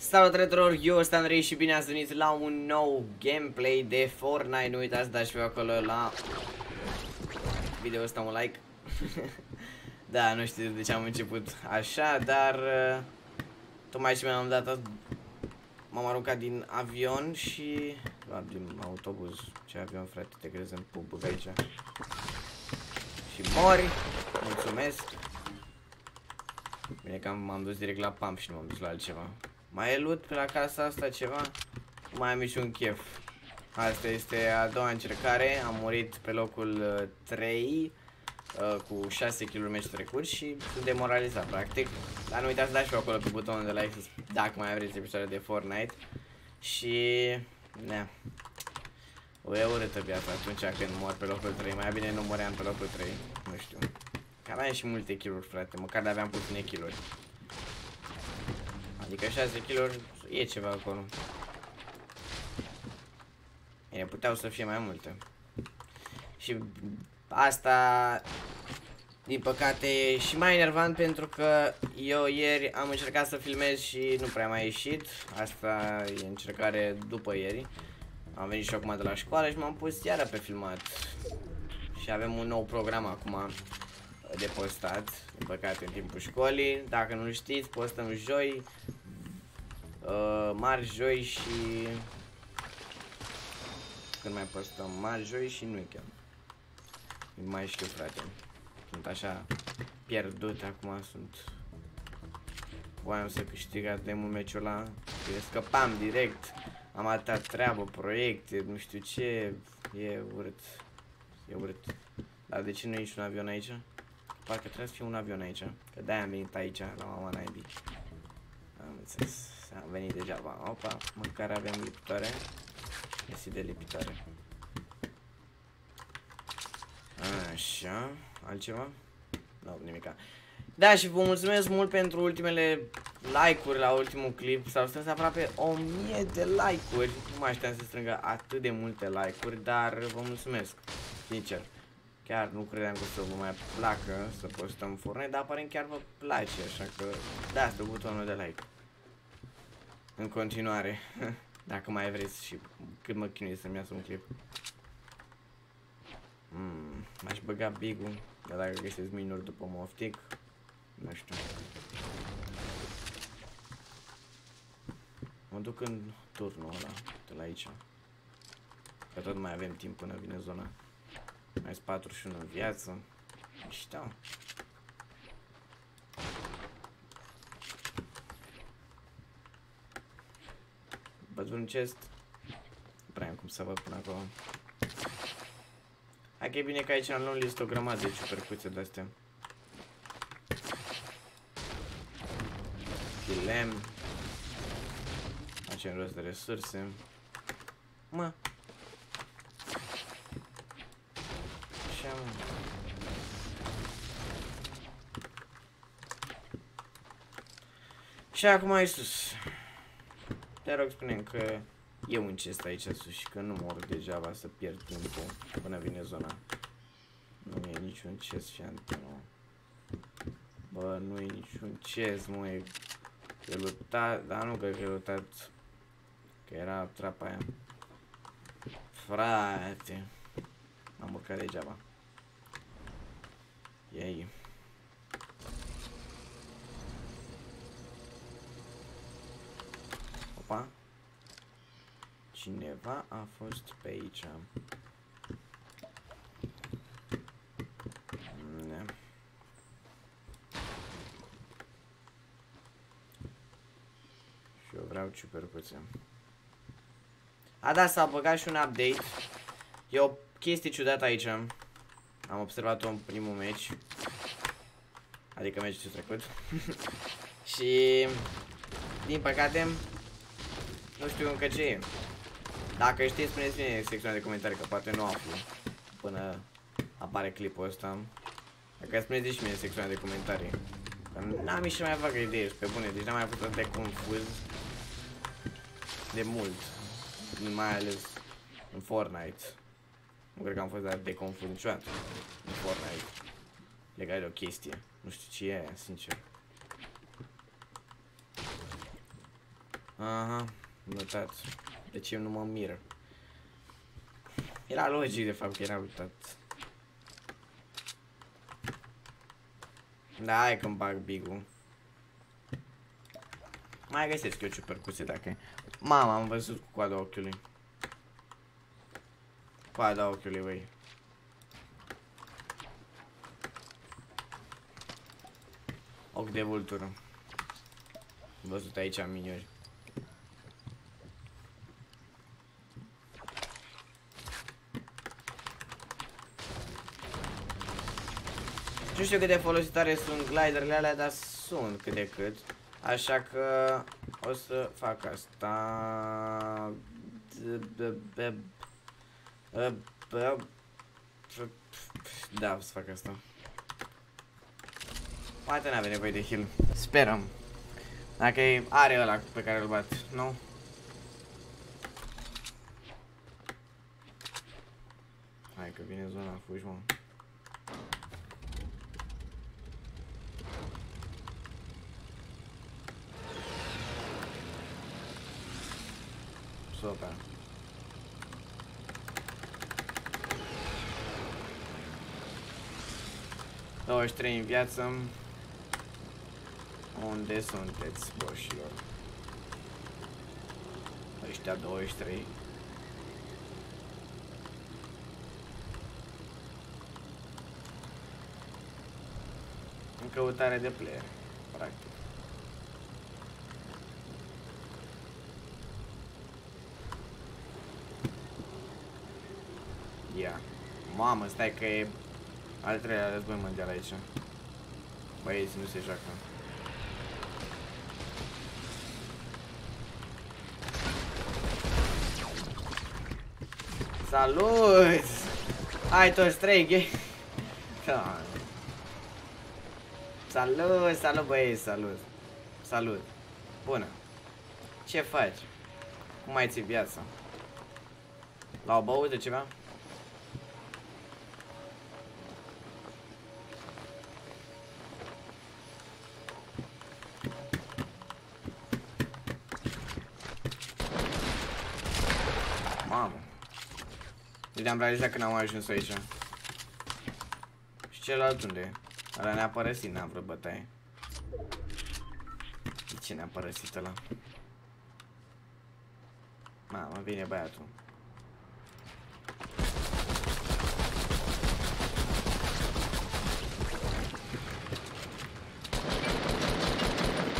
Salut tuturor, eu sunt Andrei și bine ați venit la un nou gameplay de Fortnite. Nu uitați să dați și pe acolo la video ăsta un like. Da, nu știu de ce am început așa, dar uh, Tocmai ce mi-am dat M-am aruncat din avion și la, din autobuz Ce avion frate, te crezi în pub aici. Și mori. Mulțumesc. Bine că m-am dus direct la pump și nu m-am dus la altceva mai e loot pe la casa asta ceva? Nu mai am niciun chef. Asta este a doua încercare. Am murit pe locul uh, 3 uh, cu 6 km trecut și sunt demoralizat practic. Dar nu uitați să dați și acolo pe butonul de like dacă mai vreți episoade de Fortnite. Și... Ne. O e urâtă viața atunci când mor pe locul 3. Mai bine nu moream pe locul 3. Nu știu. Că aveam și multe kill frate. Măcar de aveam puține kill-uri. Adică 6 kg e ceva acolo. E, puteau să fie mai multe. Și asta, din păcate, e și mai enervant pentru că eu ieri am încercat să filmez și nu prea mai ieșit. Asta e încercare după ieri. Am venit și acum de la școală și m-am pus iară pe filmat. Și avem un nou program acum de postat, din păcate, în timpul școlii. Dacă nu știți, postăm joi, uh, mari, joi și... Când mai postăm? Mari, joi și nu chiar. Nu mai știu, frate. Sunt așa pierdut acum, sunt... Voiam să câștig atât de mult meciul ăla. Scăpam direct. Am atâta treabă, proiecte, nu știu ce. E urât. E urât. Dar de ce nu e niciun avion aici? Parcă trebuie să fie un avion aici. Că de-aia am venit aici, la mama naibii. Am înțeles. Am venit degeaba. Opa, măcar avem lipitoare. Găsit de lipitoare. Așa, altceva? Nu, nimica. Da, și vă mulțumesc mult pentru ultimele like-uri la ultimul clip. S-au strâns aproape 1000 de like-uri. Nu mai așteam să strângă atât de multe like-uri, dar vă mulțumesc. Sincer. Chiar nu credeam că să vă mai placă să postăm Fortnite, dar aparent chiar vă place, așa că dați pe butonul de like. În continuare, dacă mai vreți și cât mă chinui să-mi iasă un clip. Mm, aș băga big-ul, dar dacă găsesc minuri după moftic, nu știu. Mă duc în turnul ăla, de la aici. Că tot mai avem timp până vine zona. Mai sunt 41 în viață. Mișto. Văd un chest. Nu prea am cum să văd până acolo. Hai că e bine că aici am luat listă o grămadă de ciupercuțe de-astea. Chilem. Facem rost de resurse. Mă, Și acum ai sus. Te rog, spune că e un chest aici sus și că nu mor degeaba să pierd timpul până vine zona. Nu e niciun chest și nu. Bă, nu e niciun chest, mă, e... E lutat, dar nu cred că e lutat. Că era trapa aia. Frate. M-am urcat degeaba. Ei. Opa. Cineva a fost pe aici. Ne. Și eu vreau ciupercuțe. A, da, s-a băgat și un update. E o chestie ciudată aici. Am observat-o în primul meci. Adică meciul trecut. și... Din păcate, nu știu încă ce e. Dacă știți, spuneți-mi în secțiunea de comentarii, că poate nu aflu până apare clipul ăsta. Dacă spuneți și mie în secțiunea de comentarii. Că n-am nici mai vagă idee, pe bune, deci n-am mai putut de confuz de mult. Mai ales în Fortnite. Nu cred că am fost de confuz niciodată în Fortnite. Legat de o chestie. Nu știu ce e, sincer. Aha, mutat. Deci eu nu mă mir. Era logic de fapt că era mutat. Da, hai că-mi bag big-ul. Mai găsesc eu ciupercuse dacă e. Mama, am văzut cu coada ochiului. Coada ochiului, băi. Ochi de vultură. Am văzut aici miniori. Nu știu cât de folositoare sunt gliderele alea, dar sunt cât de cât. Așa că o să fac asta. Da, o să fac asta. Poate n-avem nevoie de heal. Sperăm. Dacă e, are ăla pe care îl bat, nu? Hai că vine zona, fugi mă. 23 în viață. Unde sunteți, boșilor? Ăștia 23. În căutare de player, practic. Ia. Yeah. Mamă, stai că e al treilea război mondial aici. Băieții nu se joacă. Salut! Hai toți trei, ghe. Salut, salut băieți, salut. Salut. Bună. Ce faci? Cum ai ții viața? La o băut de ceva? Am realizat când am ajuns aici. Și celălalt unde e? Ăla ne-a părăsit, n-am vreo bătaie. De ce ne-a părăsit ăla? Mamă, vine băiatul.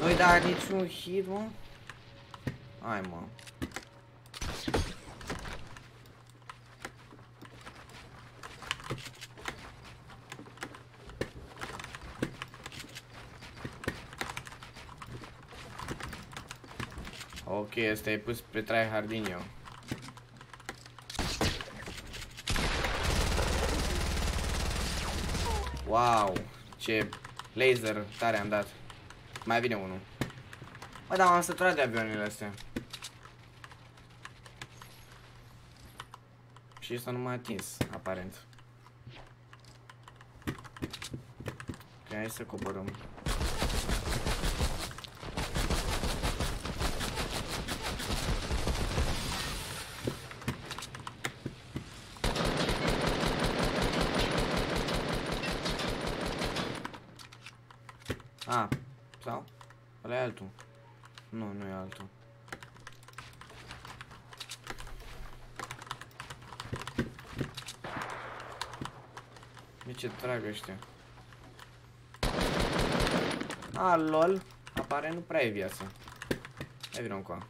Nu-i da niciun hit, mă? Hai, mă. Ok, ăsta e pus pe tryhardinho. Wow, ce laser tare am dat. Mai vine unul. Bă, dar m-am săturat de avioanele astea. Și ăsta nu m-a atins, aparent. Ok, hai să coborăm. A, sau? Ăla e altul. Nu, nu e altul. De ce trag ăștia? A, lol. Apare nu prea e viață. Hai vină încoa.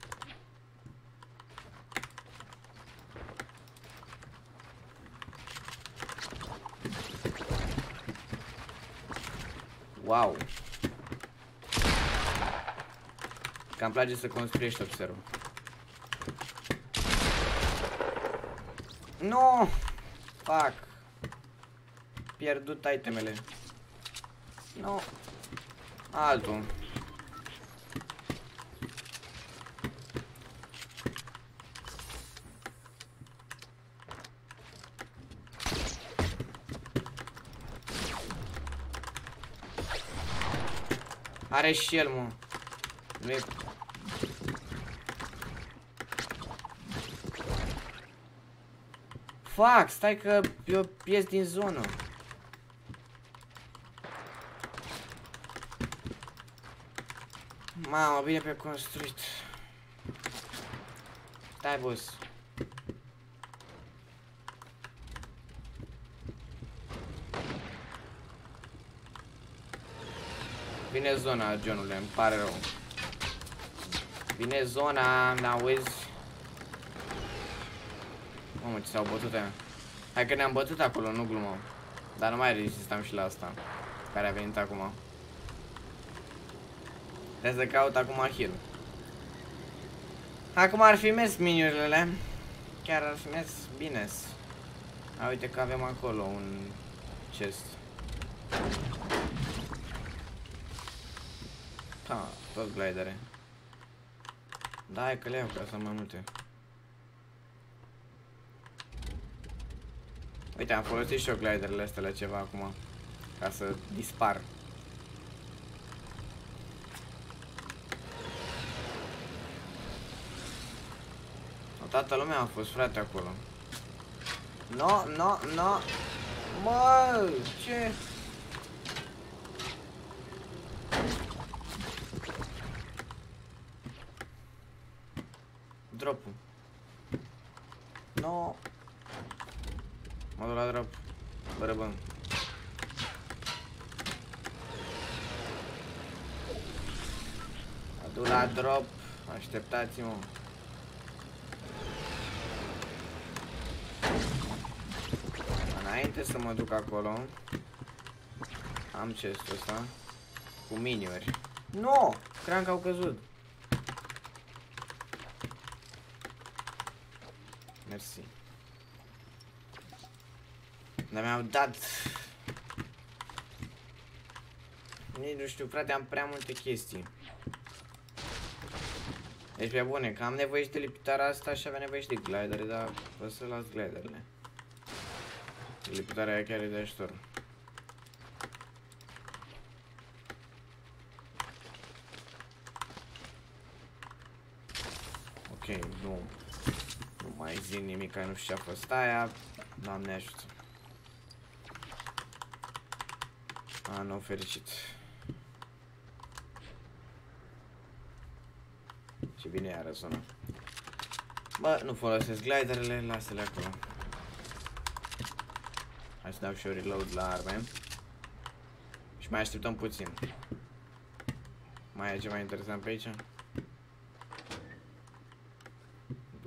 Wow. Că îmi place să construiești observă. Nu! No! Fuck pierdut itemele. Nu. No. Altul. Are și el, mă. Nu e... Fac, stai că eu ies din zonă. Mamă, bine pe construit. Stai, boss. Vine zona, Johnule, îmi pare rău. Vine zona, mi-auzi? Mamă, ce s-au bătut aia. Hai că ne-am bătut acolo, nu glumă. Dar nu mai rezistam și la asta. Care a venit acum. Trebuie să caut acum heal. Acum ar fi mers miniurile. Chiar ar fi mers bine. A, uite că avem acolo un chest. Ha, tot glidere. Da, e că le iau ca să mai multe. Uite, am folosit și eu gliderele astea la ceva acum. Ca să dispar. Toată lumea a fost frate acolo. No, no, no. Mă, ce? Dropul. No. Mă duc la drop. Bărăbăm. Mă duc la drop. Așteptați-mă. Înainte să mă duc acolo, am chestul ăsta cu miniuri. Nu! No! Cream că au căzut. Mersi. Dar mi-au dat... Nici nu știu, frate, am prea multe chestii. Deci pe bune, că am nevoie și de lipitarea asta și avea nevoie și de glidere, dar o să las gliderele. Lipitarea aia chiar e de ajutor. Ok, nu. Nu mai zi nimic, nu știu ce a fost aia. Doamne ajută. A, nu, fericit. Ce bine iară sună. Bă, nu folosesc gliderele, lasă-le acolo. Hai să dau și eu reload la arme. Și mai așteptăm puțin. Mai e ceva interesant pe aici?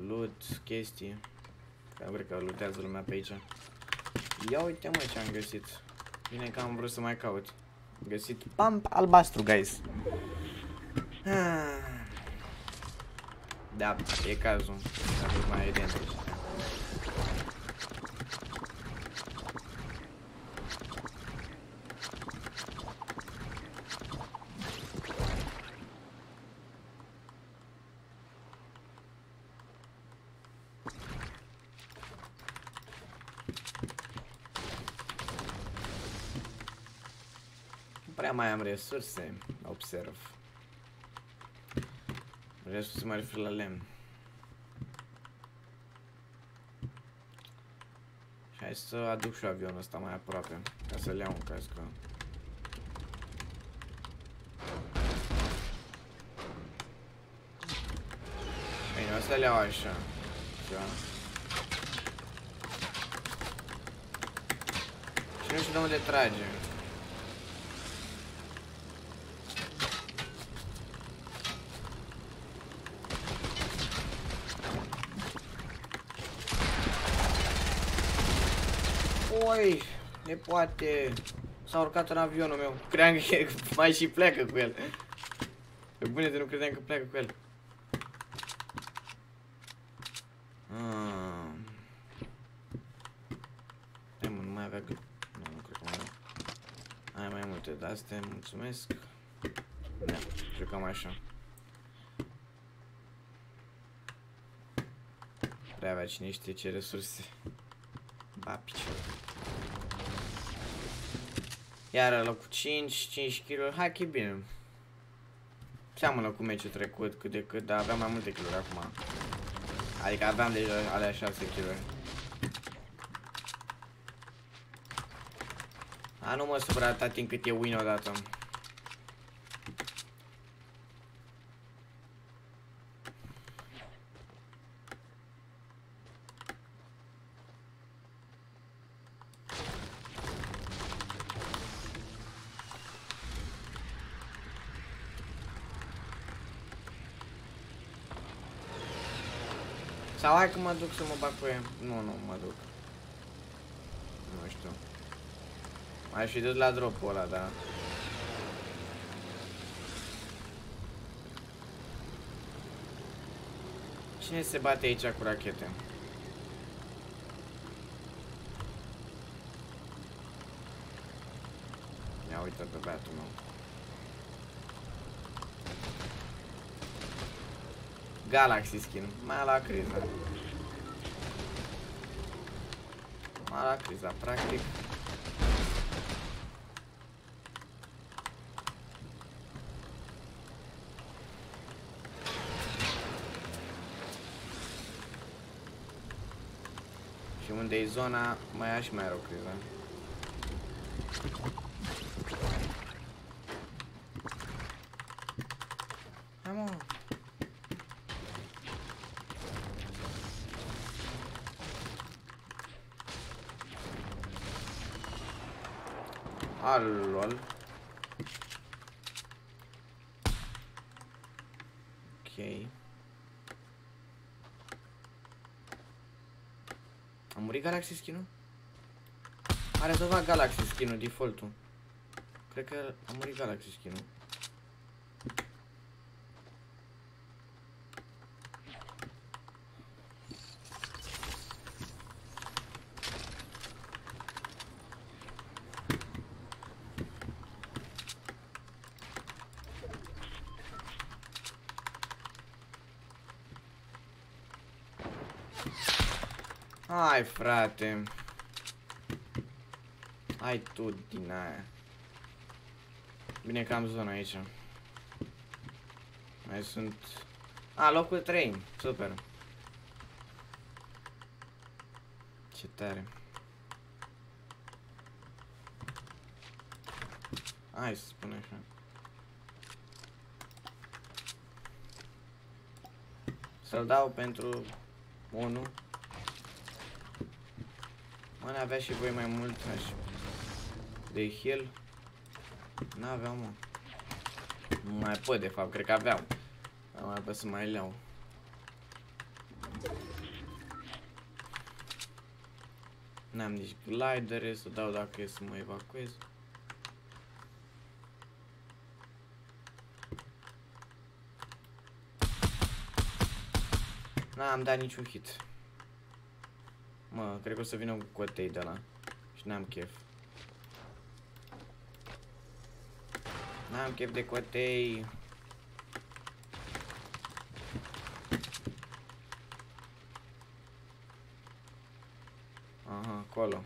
Loot, chestii. Că cred că lootează lumea pe aici. Ia uite mă ce am găsit. Bine că am vrut să mai caut. Am găsit pump albastru, guys. Ah. Da, e cazul. Să mai identici. prea mai am resurse, observ. Resurse mă refer la lemn. Și hai să aduc și avionul ăsta mai aproape, ca să-l iau în caz că... Bine, o să-l iau așa. Așa. Și nu știu de unde trage. Oi, ne poate. S-a urcat în avionul meu. Cream că mai și pleacă cu el. Pe bune de nu credeam că pleacă cu el. Ah. Hai mă, nu mai avea gât. Nu, nu cred că mai avea. Ai mai multe de astea, mulțumesc. Da, cred că așa. Prea avea cine știe ce resurse. Ba, picior. Iar locul 5, 5 kg, hai că e bine. Seamănă cu meciul trecut cât de cât, dar aveam mai multe kg acum. Adică aveam deja alea 6 kg. A, nu mă supra atât timp cât e win odată. Hai că mă duc să mă bag cu ea. Nu, nu, mă duc. Nu știu. Mai fi dus la dropul ăla, da. Cine se bate aici cu rachete? Ia uite pe băiatul meu. Galaxy skin. Mai la criza. Mai la criza, practic. Și unde e zona, mai ia și mai rău criza. άλλον. Οκ. Θα μου ρίξει γαλάξι σκηνού Άρα εδώ βάγει σκηνού default του. Κρέκα θα μου σκηνού Hai, frate. Hai tu din aia. Bine că am zona aici. Mai sunt... A, locul 3. Super. Ce tare. Hai să spun așa. Să-l dau pentru 1 Mă, n-avea și voi mai mult așa. De heal. N-aveau, mă. Nu mai pot, de fapt, cred că aveau. Nu mai pot să mai le-au. N-am nici glidere să dau dacă e să mă evacuez. N-am dat niciun hit. Mă, cred că o să vină cu cotei de la. Și n-am chef. N-am chef de cotei. Aha, acolo.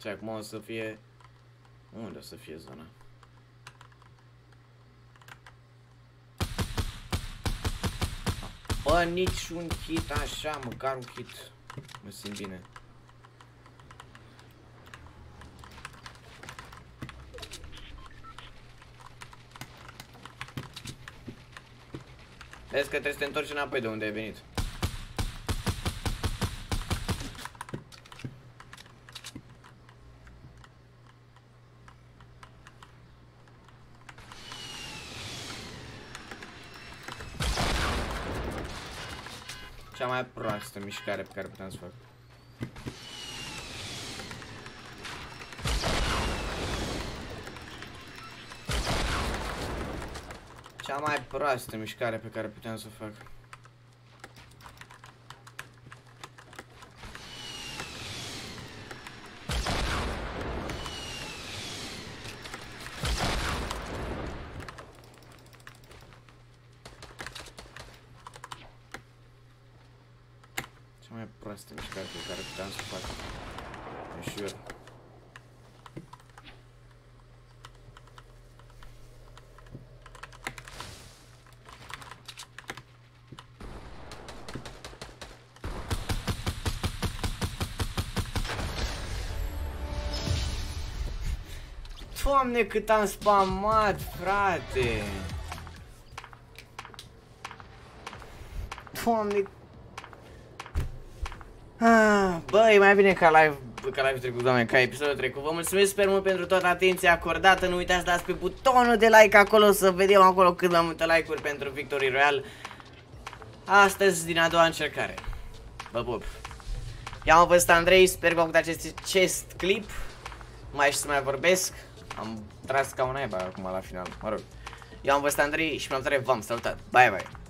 Și acum o să fie... Unde o să fie zona? Bă, nici un hit așa, măcar un hit. Mă simt bine. Vezi că trebuie să te întorci înapoi de unde ai venit. Cea mai proastă mișcare pe care puteam să fac. Cea mai proastă mișcare pe care puteam să fac. Cea mai proastă mișcare pe care puteam să fac. Ușor. Doamne, cât am spamat, frate! Doamne! Ah, bă, e mai bine ca live, ca live trecut, doamne, ca episodul trecut. Vă mulțumesc super mult pentru toată atenția acordată. Nu uitați să dați pe butonul de like acolo să vedem acolo cât mai multe like-uri pentru Victory Royale. Astăzi din a doua încercare. Vă pup! Eu am fost Andrei, sper că am făcut acest chest clip. Mai știu să mai vorbesc. Am tras ca un naiba acum la final, mă rog. Eu am fost Andrei și pe următoare v-am salutat. Bye bye!